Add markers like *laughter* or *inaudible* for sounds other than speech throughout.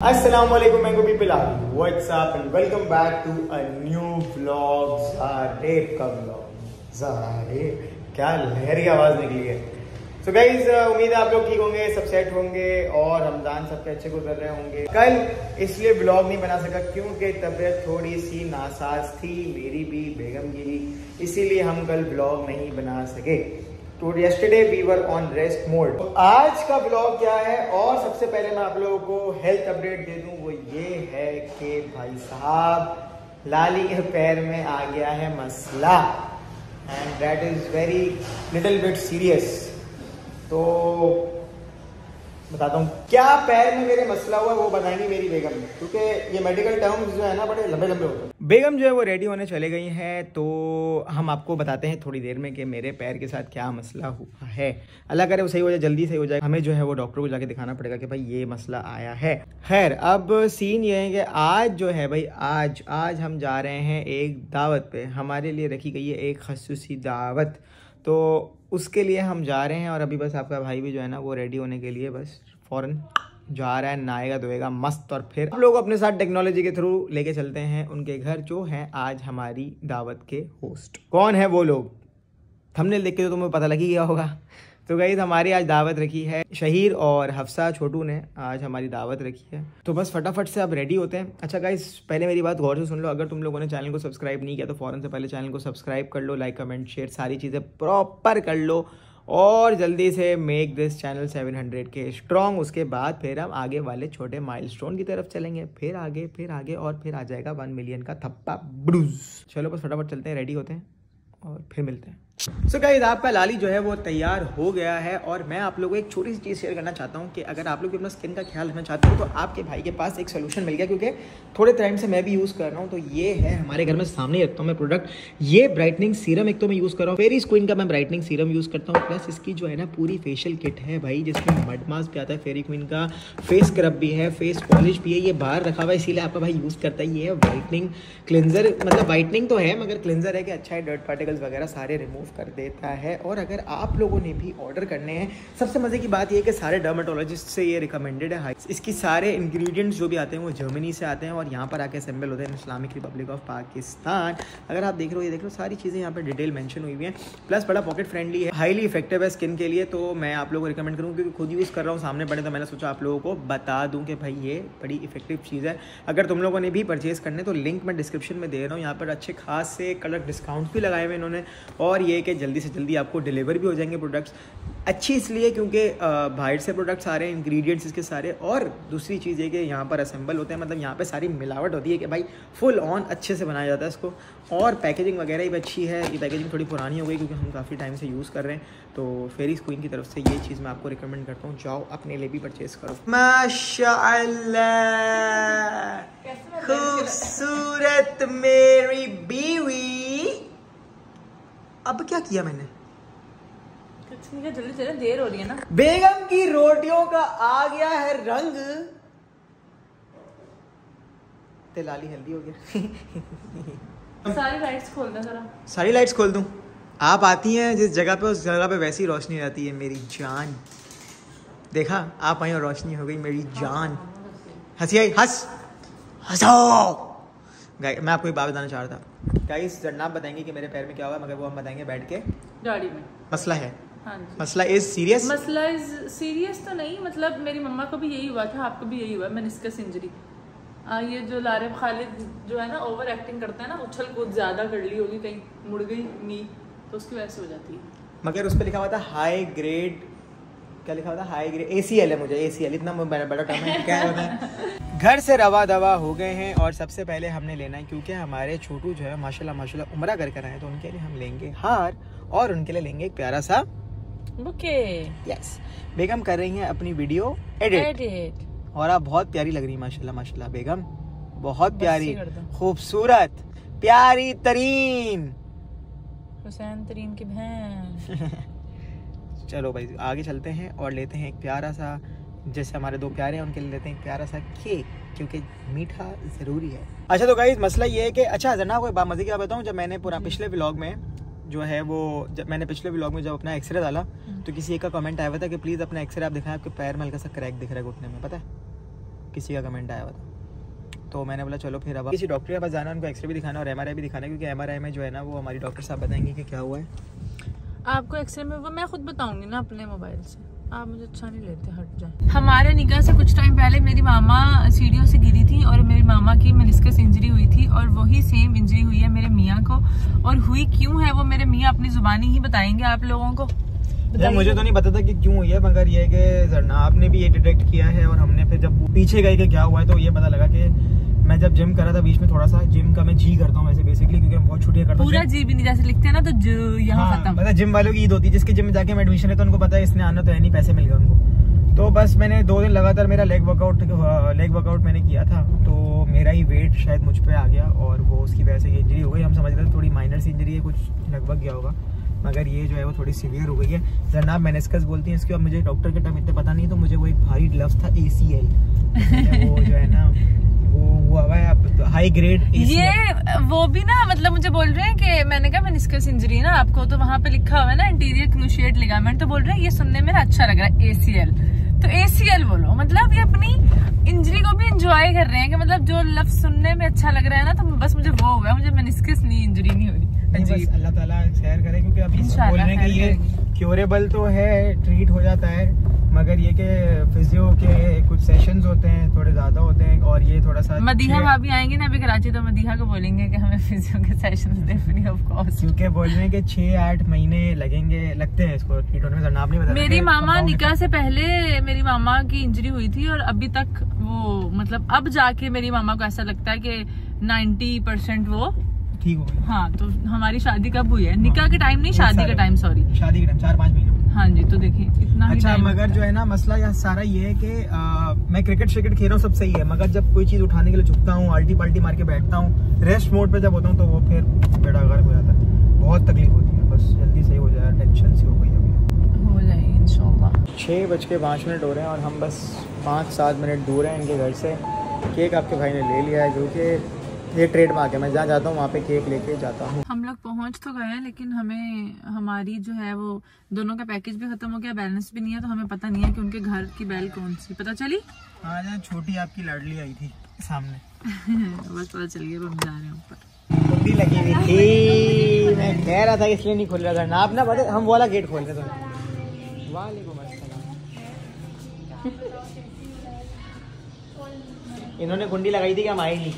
Alaikum मैं Gopi पिलाल what's up and welcome back to a new vlog का vlog ज़ारेब क्या लहरी आवाज़ निकली है। सो गाइज़ उम्मीद है आप लोग ठीक होंगे, सब सेट होंगे और रमज़ान सबके अच्छे गुजर रहे होंगे। कल इसलिए ब्लॉग नहीं बना सका क्योंकि तबीयत थोड़ी सी नासाज थी, मेरी भी बेगम की भी इसीलिए हम कल ब्लॉग नहीं बना सके। तो yesterday we were on rest mode आज का ब्लॉग क्या है? और सबसे पहले मैं आप लोगों को हेल्थ अपडेट दे दूँ, वो ये है कि भाई साहब, लाली के पैर में आ गया है मसला। And that is very little bit serious तो बताता हूँ, क्या पैर में मेरे मसला हुआ है वो बताएँगी मेरी बेगम। क्योंकि ये मेडिकल टर्म्स जो है ना, बड़े लंबे लंबे होते हैं। बेगम जो है वो रेडी होने चले गई हैं तो हम आपको बताते हैं थोड़ी देर में कि मेरे पैर के साथ क्या मसला हुआ है। अल्लाह करे वो सही हो जाए, जल्दी सही हो जाए। हमें जो है वो डॉक्टर को जाके दिखाना पड़ेगा कि भाई ये मसला आया है। खैर, अब सीन ये है कि आज जो है भाई, आज आज हम जा रहे हैं एक दावत पे। हमारे लिए रखी गई है एक खसूसी दावत। तो उसके लिए हम जा रहे हैं और अभी बस आपका भाई भी जो है ना वो रेडी होने के लिए बस फ़ौरन जा रहा है, नहाएगा, धोएगा, मस्त। और फिर हम लोग अपने साथ टेक्नोलॉजी के थ्रू लेके चलते हैं उनके घर, जो हैं आज हमारी दावत के होस्ट कौन है वो लोग? थंबनेल देख के तो तुम्हें पता लग ही गया होगा। तो गई हमारी आज दावत रखी है शहीर और हफ्सा छोटू ने आज हमारी दावत रखी है। तो बस फटाफट से आप रेडी होते हैं। अच्छा गाइज़ पहले मेरी बात गौर से सुन लो। अगर तुम लोगों ने चैनल को सब्सक्राइब नहीं किया तो फ़ौरन से पहले चैनल को सब्सक्राइब कर लो लाइक कमेंट शेयर सारी चीज़ें प्रॉपर कर लो। और जल्दी से मेक दिस चैनल 700 के स्ट्रॉन्ग उसके बाद फिर हम आगे वाले छोटे माइलस्टोन की तरफ़ चलेंगे। फिर आगे फिर आगे और फिर आ जाएगा वन मिलियन का थप्पा ब्रूज चलो बस फटाफट चलते हैं रेडी होते हैं और फिर मिलते हैं। सो so गाइज़ आपका लाली जो है वो तैयार हो गया है और मैं आप लोगों को एक छोटी सी चीज़ शेयर करना चाहता हूँ कि अगर आप लोग अपना स्किन का ख्याल रखना चाहते हो तो आपके भाई के पास एक सोल्यूशन मिल गया क्योंकि थोड़े टाइम से मैं भी यूज़ कर रहा हूँ। तो ये है हमारे घर में सामने रखता हूँ मैं प्रोडक्ट ये ब्राइटनिंग सीरम एक तो मैं यूज़ कर रहा हूँ। फेरी स्क्वीन का मैं ब्राइटनिंग सीरम यूज़ करता हूँ। प्लस इसकी जो है ना पूरी फेशियल किट है भाई, जिसमें मड मास्क भी आता है फेरी क्वीन का। फेस स्क्रब भी है फेस पॉलिश भी है, ये बाहर रखा हुआ है, इसीलिए आपका भाई यूज़ करता है। है वाइटनिंग क्लिनजर मतलब वाइटनिंग तो है, मगर क्लिनजर है कि अच्छा है डर्ट पार्टिकल्स वगैरह सारे रिमूव कर देता है। है और अगर आप लोगों ने भी ऑर्डर करने हैं, सबसे मज़े की बात यह कि सारे डर्माटोलॉजिस्ट से ये रिकमेंडेड है। इसकी सारे इंग्रेडिएंट्स जो भी आते हैं, वो जर्मनी से आते हैं और यहाँ पर आके असेंबल होते हैं इस्लामिक रिपब्लिक ऑफ़ पाकिस्तान अगर आप देख रहे हो, ये देख लो, सारी चीज़ें यहाँ पर डिटेल मैंशन हुई हुई हैं। प्लस बड़ा पॉकेट फ्रेंडली है हाईली इफ़ेक्टिव है स्किन के लिए तो मैं आप लोगों को रिकमेंड करूँ, क्योंकि खुद यूज़ कर रहा हूँ, सामने पड़े तो मैंने सोचा आप लोगों को बता दूँ कि भाई ये बड़ी इफ़ेक्टिव चीज़ है। अगर तुम लोगों ने भी परचेज़ करने तो लिंक मैं डिस्क्रिप्शन में दे रहा हूँ। यहाँ पर अच्छे खास से कलर डिस्काउंट भी लगाए हुए इन्होंने। और ये कि जल्दी से जल्दी आपको डिलीवर भी हो जाएँगे प्रोडक्ट्स अच्छी इसलिए क्योंकि बाहर से प्रोडक्ट्स आ रहे हैं इंग्रेडिएंट्स इसके सारे। और दूसरी चीज़ ये कि यहाँ पर असेंबल होते हैं मतलब यहाँ पे सारी मिलावट होती है कि भाई फुल ऑन अच्छे से बनाया जाता है इसको। और पैकेजिंग वगैरह भी अच्छी है ये पैकेजिंग थोड़ी पुरानी हो गई क्योंकि हम काफ़ी टाइम से यूज़ कर रहे हैं। तो फेरी स्क्वीन की तरफ़ से ये चीज़ मैं आपको रिकमेंड करता हूँ जाओ अपने लिए भी परचेज करो। माशा खूबसूरत मेरी बीवी। अब क्या किया मैंने? जल्दी चले देर हो रही है ना। बेगम की रोटियों का आ गया है रंग। तेलाली हेल्दी हो गया। *laughs* सारी लाइट्स खोल दे जरा। सारी लाइट्स खोल दूँ? आप आती हैं जिस जगह पे उस जगह पे वैसी रोशनी रहती है मेरी जान। देखा आप आई और रोशनी हो गई मेरी जान। हँसी आई? हंस। हंसो! मैं आपको एक बात बताना चाह रहा था। गाइस जन्नाब बताएँगे कि मेरे पैर में क्या हुआ मगर वो हम बताएँगे बैठ के। गाड़ी में। मसला है। हाँ मसला इज़ सीरियस मसला इज़ सीरियस तो नहीं मतलब मेरी मम्मा को भी यही हुआ था आपको भी यही हुआ मेनिस्कस इंजरी आ, ये जो लारेब खालिद जो है ना ओवर एक्टिंग करता है ना उछल कूद ज़्यादा कर ली होगी कहीं मुड़ गई नी तो उसकी वजह से हो जाती है। मगर उस पर लिखा हुआ था हाई ग्रेड क्या लिखा हुआ था high grade A C L है मुझे ए सी एल इतना बड़ा टर्म है क्या होता है *laughs* घर से रवा दवा हो गए हैं और सबसे पहले हमने लेना है क्योंकि हमारे छोटू जो है माशाल्लाह माशाल्लाह उम्र कर कर आए तो उनके लिए हम लेंगे हार और उनके लिए लेंगे एक प्यारा सा बुके। यस बेगम कर रही हैं अपनी वीडियो एडिट एडिट और आप बहुत प्यारी लग रही हैं माशाल्लाह माशाल्लाह बेगम। बहुत प्यारी खूबसूरत प्यारी तरीन। हुसैन तरीन की बहन। *laughs* चलो भाई आगे चलते हैं और लेते हैं एक प्यारा सा जैसे हमारे दो प्यारे हैं उनके लिए लेते हैं प्यारा सा केक क्योंकि मीठा ज़रूरी है। अच्छा तो गाइज़ मसला ये है कि अच्छा जना कोई बात मज़े की बात बताऊँ जब मैंने पूरा पिछले व्लॉग में जो है वो जब मैंने पिछले ब्लॉग में जब अपना एक्सरे डाला हम्म। तो किसी एक का कमेंट आया हुआ था कि प्लीज़ अपना एक्सरे आप दिखाएँ आपके पैर में हल्का सा क्रैक दिख रहा है घुटने में पता है? किसी का कमेंट आया हुआ था। तो मैंने बोला चलो फिर अब किसी डॉक्टर के पास जाना उनको एक्सरे भी दिखाना और एम भी दिखाना क्योंकि एमआरआई में जो है ना वो हमारी डॉक्टर साहब बताएँगे कि क्या हुआ है। आपको एक्सरे में वो मैं खुद बताऊँगी ना अपने मोबाइल से। आप मुझे अच्छा नहीं लेते हट जाए। हमारे निकाह से कुछ टाइम पहले मेरी मामा सीढ़ियों से गिरी थी और मेरी मामा की मेनिस्कस इंजरी हुई थी और वही सेम इंजरी हुई है मेरे मियाँ को। और हुई क्यों है वो मेरे मियाँ अपनी जुबानी ही बताएँगे आप लोगों को? यार मुझे तो नहीं पता था कि क्यों हुई है मगर ये कि जरनाब ने भी ये डिटेक्ट किया है और हमने फिर जब पीछे गए कि क्या हुआ है तो ये पता लगा कि मैं जब जिम कर रहा था बीच में थोड़ा सा जिम का मैं जी करता हूँ वैसे बेसिकली क्योंकि मैं बहुत छुट्टियाँ करता हूँ। पूरा जी भी नहीं जैसे लिखते हैं ना तो यहाँ हाँ, मतलब जिम वालों की ईद होती है जिसके जिम में जाके मैं एडमिशन है तो उनको पता है इसने आना तो है नहीं पैसे मिल गए उनको। तो बस मैंने दो दिन लगातार मेरा लेग वर्कआउट लेग वर्कआउट मैंने किया था तो मेरा ही वेट शायद मुझ पर आ गया और वो उसकी वजह से इंजरी हो गई। हम समझ रहे थे थोड़ी माइनर सी इंजरी है कुछ लगभग गया होगा मगर ये जो है वो थोड़ी सीवियर हो गई है। जरनाब मेनिस्कस बोलती हैं इसके बाद मुझे डॉक्टर के टर्म इतने पता नहीं तो मुझे वो एक भारी लफ्ज था एसीआई वो जो है ना वो है हाई ग्रेड ये वो भी ना मतलब मुझे बोल रहे हैं कि मैंने कहा मेनिस्कस इंजरी ना आपको तो वहाँ पे लिखा हुआ है ना इंटीरियर क्रूशिएट लिगामेंट तो बोल रहे हैं ये सुनने में अच्छा लग रहा है एसीएल तो एसीएल बोलो मतलब ये अपनी इंजरी को भी इंजॉय कर रहे हैं कि मतलब जो लफ्ज सुनने में अच्छा लग रहा है ना तो बस मुझे वो हुआ मुझे मेनिस्कस नहीं इंजरी नहीं हुई। बस अल्लाह ताला खैर करे क्योंकि अभी बोल रहे हैं कि ये क्योरेबल तो है ट्रीट हो जाता है। मगर ये के फिजियो के कुछ सेशंस होते हैं थोड़े ज़्यादा होते हैं और ये थोड़ा सा मदीहा भाभी आएँगे ना अभी कराची तो मदीहा को बोलेंगे कि हमें फिजियो के सेशंस दे फ्री ऑफ़ कॉस्ट क्योंकि बोल रहे हैं कि छह आठ महीने लगेंगे लगते हैं इसको होने में नाम नहीं बता मेरी मामा निकाह से पहले मेरी मामा की इंजरी हुई थी और अभी तक वो मतलब अब जाके मेरी मामा को ऐसा लगता है कि नाइन्टी परसेंट वो ठीक हो गई हाँ तो हमारी शादी कब हुई है? निकाह के टाइम नहीं शादी का टाइम सॉरी शादी के टाइम चार पाँच महीने। हाँ जी तो देखिए इतना अच्छा मगर जो है। ना मसला यह सारा ये है कि आ, मैं क्रिकेट श्रिकेट खेल रहा हूँ सब सही है मगर जब कोई चीज़ उठाने के लिए झुकता हूँ आल्टी पाल्टी मार के बैठता हूँ रेस्ट मोड पे जब होता हूँ तो वो फिर बेड़ा गर्क हो जाता है। बहुत तकलीफ़ होती है बस जल्दी सही हो जाए टेंशन सी हो गई अभी। हो जाएगी इंशाल्लाह। छः बज के पाँच मिनट हो रहे हैं और हम बस पाँच सात मिनट दूर हैं इनके घर से। केक आपके भाई ने ले लिया है जो कि ये ट्रेड मार्क है। मैं जहाँ जाता हूँ वहाँ पे केक लेके जाता हूँ। हम लोग पहुँच तो गए हैं लेकिन हमें हमारी जो है वो दोनों का पैकेज भी खत्म हो गया बैलेंस भी नहीं है तो हमें पता नहीं है कि उनके घर की बैल कौन सी। पता चली? हाँ जहाँ छोटी आपकी लाडली आई थी सामने। *laughs* बस पता चल गया अब हम जा रहे हैं ऊपर। लगी हुई थी। मैं कह रहा था इसलिए नहीं खोल रहा था। ना आप ना पता हम वाला गेट खोल रहे थे। वालेकुम अस्सलाम। इन्होंने कुंडी लगाई थी कि हम आए *laughs* नहीं।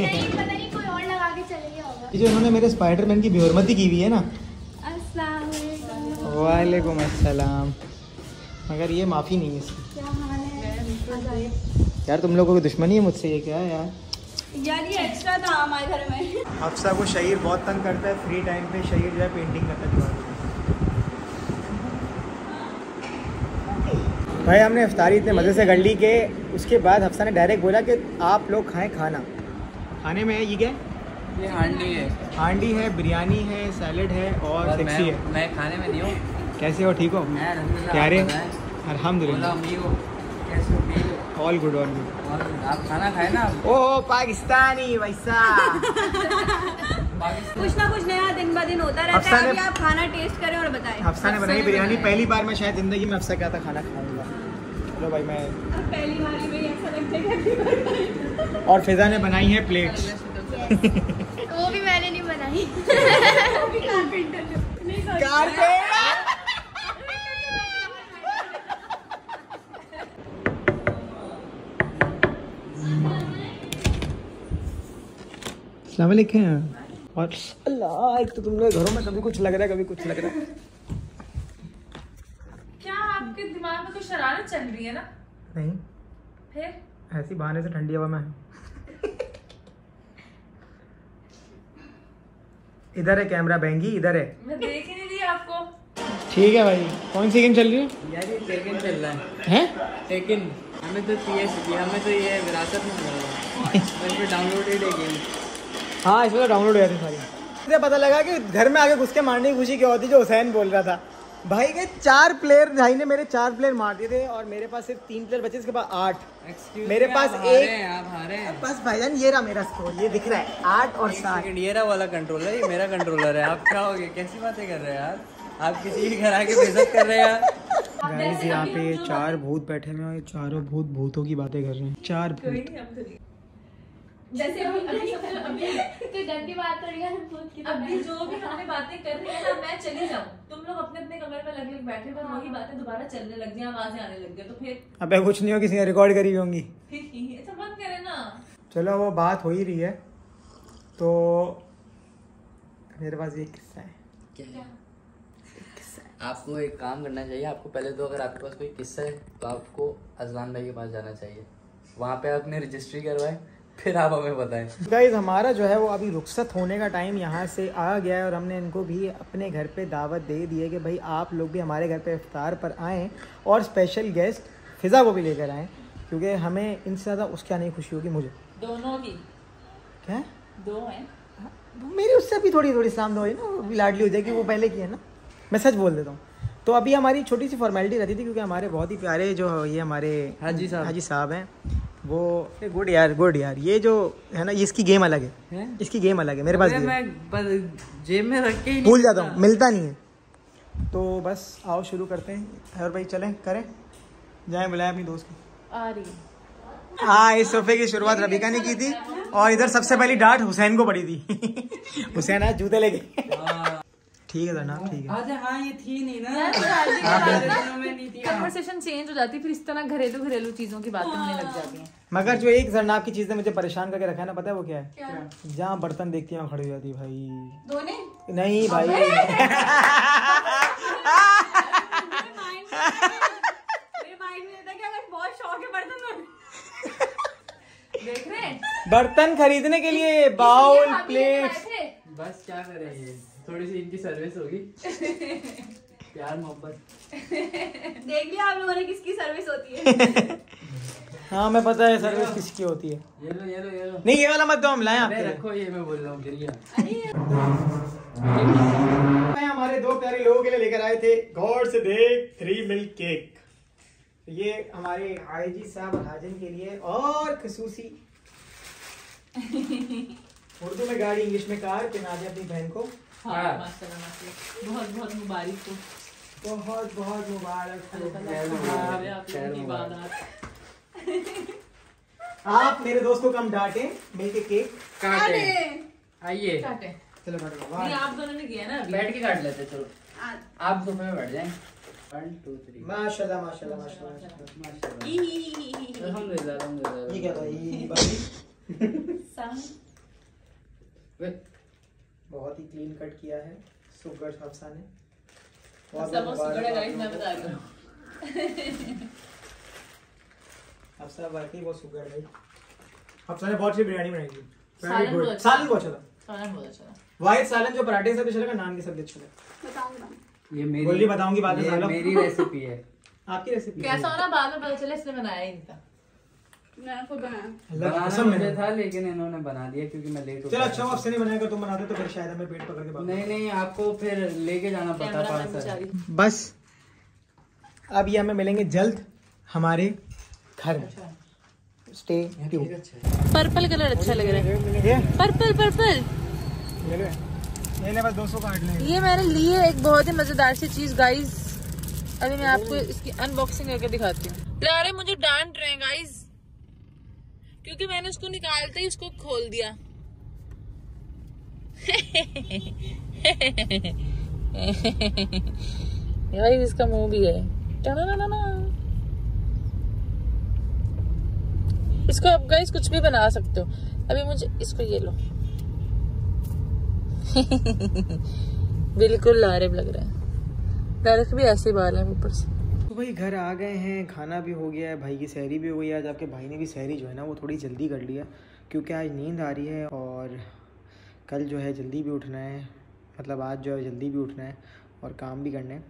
नहीं पता नहीं कोई और लगा के चले गया होगा। ये जो इन्होंने मेरे स्पाइडरमैन की बेहरमती की हुई है ना। अस्सलाम वालेकुम। अस्सलाम। मगर ये माफ़ी नहीं है इसकी। क्या हाल है? यार तुम लोगों की दुश्मनी है मुझसे ये क्या है यार? यार ये एक्स्ट्रा था हमारे घर में। अफसा को शहीर बहुत तंग करता है फ्री टाइम पे शहीर जो है पेंटिंग करता है दीवार पे। भाई हमने इफ्तारी इतने मज़े से कर ली कि उसके बाद हफ्सा ने डायरेक्ट बोला कि आप लोग खाएँ खाना। खाने में है ये क्या है? ये हांडी है। हांडी है बिरयानी है सैलड है और और मैं है। मैं खाने में नहीं हूँ। कैसे हो ठीक हो? मैं प्यारे हो। हो? ऑल गुड ऑल गुड आप खाना खाए ना? ओ पाकिस्तानी वैसा। कुछ ना कुछ नया दिन ब दिन होता रहता है। अभी आप खाना टेस्ट करें और बताएँ। हफ्सा ने बनाई बिरयानी। पहली बार मैं शायद ज़िंदगी में हफ्सा क्या था खाना खाऊँगा चलो भाई मैं पहली बारी में ऐसा लगता है। और फिजा ने बनाई है प्लेट्स वो भी मैंने नहीं बनाई। वो भी कारपेंटर sorry। अस्सलाम वालेकुम और अल्लाह एक तो तुम लोग घरों में कभी कुछ लग रहा है कभी कुछ लग रहा है। चल रही है ना? नहीं। फिर? ऐसी बहाने से ठंडी हवा में इधर है कैमरा बहंगी इधर है। मैं देख ही नहीं रही आपको। ठीक है भाई कौन सी गेम चल रही है? यार ये टेकन चल रहा है। हैं? टेकन हमें तो पीएस हमें तो ये विरासत में मिला है। *laughs* मैंने डाउनलोडेड है गेम हाँ इसमें तो डाउनलोड हो जाती सारी। पता लगा कि घर में आके घुस के मारने की खुशी क्या होती जो हुसैन बोल रहा था। भाई के चार प्लेयर भाई ने मेरे चार प्लेयर मार दिए थे और मेरे पास सिर्फ़ तीन प्लेयर बचे इसके पास आठ। मेरे पास एक- आप हारे हैं। बस भाईजान ये रहा मेरा स्कोर ये दिख रहा है। आठ और सात। ये रहा वाला कंट्रोलर ये मेरा कंट्रोलर है। आप क्या हो गए? कैसी बातें कर रहे हैं यार? आप किसी के घर आके बेइज्जत कर रहे हैं यार? गाइस यहाँ पे चार भूत बैठे हुए हैं और ये चारों भूत भूतों की बातें कर रहे हैं। चार भूत। जैसे अभी अभी अभी तो *laughs* गंदी बात करेगा हम खुद की अभी जो भी हमने बातें कर रही है ना मैं चली जाऊँ। तुम लोग अपने अपने कमरे में लग लग बैठे पर वही बातें दोबारा चलने लग जाए आवाज़ें आने लग गए तो फिर अबे कुछ नहीं हो किसी ने रिकॉर्ड करी होंगी। ऐसा बंद करे ना। चलो वो बात हो ही रही है। तो मेरे पास ये किस्सा है। क्या आपको एक काम करना चाहिए आपको पहले तो अगर आपके पास कोई किस्सा है तो आपको अजलान भाई के पास जाना चाहिए। वहाँ पे आपने रजिस्ट्री करवाए फिर आप हमें बताएँ। गाइज़ हमारा जो है वो अभी रुखसत होने का टाइम यहाँ से आ गया है और हमने इनको भी अपने घर पे दावत दे दी है कि भाई आप लोग भी हमारे घर पे इफ्तार पर आएँ और स्पेशल गेस्ट फिज़ा को भी लेकर आएँ क्योंकि हमें इनसे ज़्यादा उसकी आने की खुशी होगी मुझे। दोनों की। क्या? दो हैं। मेरी उससे भी थोड़ी थोड़ी सामने हुई ना भी लाडली हो जाएगी वो पहले की है ना। मैं सच बोल देता हूँ। तो अभी हमारी छोटी सी फॉर्मेलिटी रहती थी क्योंकि हमारे बहुत ही प्यारे जो ये हमारे हाजी साहब। हाजी साहब हैं। वो गुड यार गुड यार ये जो है ना इसकी गेम अलग है। हैं? इसकी गेम अलग है मेरे पास है। मैं जेब में रख के ही भूल जाता हूँ मिलता नहीं है। तो बस आओ शुरू करते हैं। और भाई चलें करें। जाए बुलाए अपनी दोस्त को। आ रही है हाँ इस सोफे की शुरुआत रबिका ने की थी और इधर सबसे पहली डांट हुसैन को पड़ी थी। *laughs* हुसैन आज जूते लेके। हाँ। ठीक है जनाब ठीक है। आज हाँ ये थी नहीं ना। तो राज़ी सारे दिनों में नहीं थी हाँ। कन्वर्सेशन चेंज हो जाती फिर इस तरह घरेलू घरेलू चीज़ों की बातें होने लग जाती हैं। मगर जो एक जरनाब की चीज़ ने मुझे परेशान करके रखा है ना पता है वो क्या है? जहाँ बर्तन देखती है वहाँ खड़ी हो जाती है भाई। दोने नहीं भाई। *laughs* मेरे माइंड में था कि अगर बहुत शौक है बर्तन धोने। देख रहे हैं? बर्तन खरीदने के लिए बाउल प्लेट बस क्या करें? ये थोड़ी सी इनकी सर्विस होगी। प्यार मोहब्बत। देख लिया आप लोगों ने किसकी सर्विस होती है। हाँ मैं पता है सर्विस किसकी होती है। ये लो ये लो ये लो। नहीं ये वाला मत दो हम लाए आपके। रखो ये मैं बोल रहा हूँ गिर हमारे दो प्यारे लोगों के लिए लेकर आए थे गॉड से देख थ्री मिल्क केक ये हमारे आईजी साहब और हाजिन के लिए और खसूसी। उर्दू में गाड़ी इंग्लिश में कार के नाजे अपनी बहन को। हाँ हाँ। माशाल्लाह माशाल्लाह बहुत बहुत मुबारक हो। बहुत बहुत मुबारक। हो। आप मेरे दोस्त को कम डांटे मिलके केक। काटे। आइए। काटे। चलो काटो नहीं आप दोनों ने किया ना अभी। बैठ के काट लेते चलो। आप सोफे में बैठ जाएँ। वन टू थ्री माशाल्लाह माशाल्लाह माशाल्लाह माशाल्लाह। *laughs* *laughs* अल्हम्दुलिल्लाह अल्हम्दुलिल्लाह। ये क्या भाई भाई साम- वे, बहुत ही क्लीन कट किया है सुगर हफ्सा ने। है हूँ। *laughs* हफ्सा वाकई बहुत सुगर है। हफ्सा ने बहुत अच्छी बिरयानी बनाई थी। सालन. बहुत अच्छा। अच्छा था। सालन बहुत अच्छा था। वाइट सालन जो पराठे से भी चलेगा नान के साथ अच्छा लगा बताऊँगा। ये मेरी बोली बताऊँगी बाद में मेरी रेसिपी है। *laughs* आपकी रेसिपी कैसा होना बाद में पता चले इसने बनाया ही मुझे था लेकिन इन्होंने बना दिया क्योंकि मैं लेट चलो अच्छा आपसे नहीं बनाएगा तुम बनाते तो फिर शायद हमें पेट पकड़ के नहीं नहीं आपको फिर लेके जाना पड़ता कैमरा मैन पार्सल बेचारी बस अब ये हमें मिलेंगे जल्द हमारे घर। में स्टे पर्पल कलर अच्छा लग रहा है। पर्पल पर्पल बस 200 काट लें। ये मैंने ली है एक बहुत ही मज़ेदार सी चीज़ गाइस अभी मैं आपको इसकी अनबॉक्सिंग करके दिखाती हूँ। प्यारे मुझे डांट रहे हैं गाइस क्योंकि मैंने उसको निकालते ही उसको खोल दिया। गाइस इसका मुँह भी है। इसको आप गाइस कुछ भी बना सकते हो। अभी मुझे इसको ये लो। *laughs* बिल्कुल लारेब लग रहा है। डायरेक्ट भी ऐसे बाल है ऊपर से। भाई घर आ गए हैं, खाना भी हो गया है, भाई की सहरी भी हो गई आज आपके भाई ने भी सहरी जो है ना, वो थोड़ी जल्दी कर लिया, क्योंकि आज नींद आ रही है और कल जो है जल्दी भी उठना है मतलब आज जो है जल्दी भी उठना है और काम भी करना है।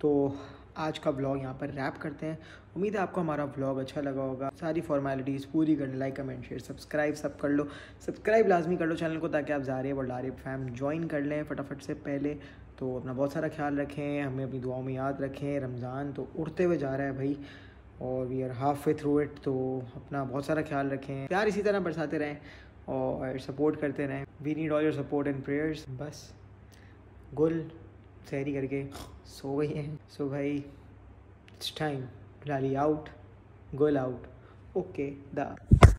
तो आज का ब्लॉग यहाँ पर रैप करते हैं। उम्मीद है आपको हमारा ब्लॉग अच्छा लगा होगा। सारी फॉर्मेलिटीज़ पूरी करने लाइक कमेंट शेयर सब्सक्राइब सब कर लो। सब्सक्राइब लाजमी कर लो चैनल को, ताकि आप जारे और लारे फैम ज्वाइन कर लें। फटाफट से पहले तो अपना बहुत सारा ख्याल रखें, हमें अपनी दुआओं में याद रखें रमज़ान तो उड़ते हुए जा रहा है भाई और we are half way through it तो अपना बहुत सारा ख्याल रखें प्यार इसी तरह बरसाते रहें और सपोर्ट करते रहें we need all your support and prayers बस, गुल सहरी करके सो गई हैं सो भाई, It's time. Rally out. Goal out. Okay. The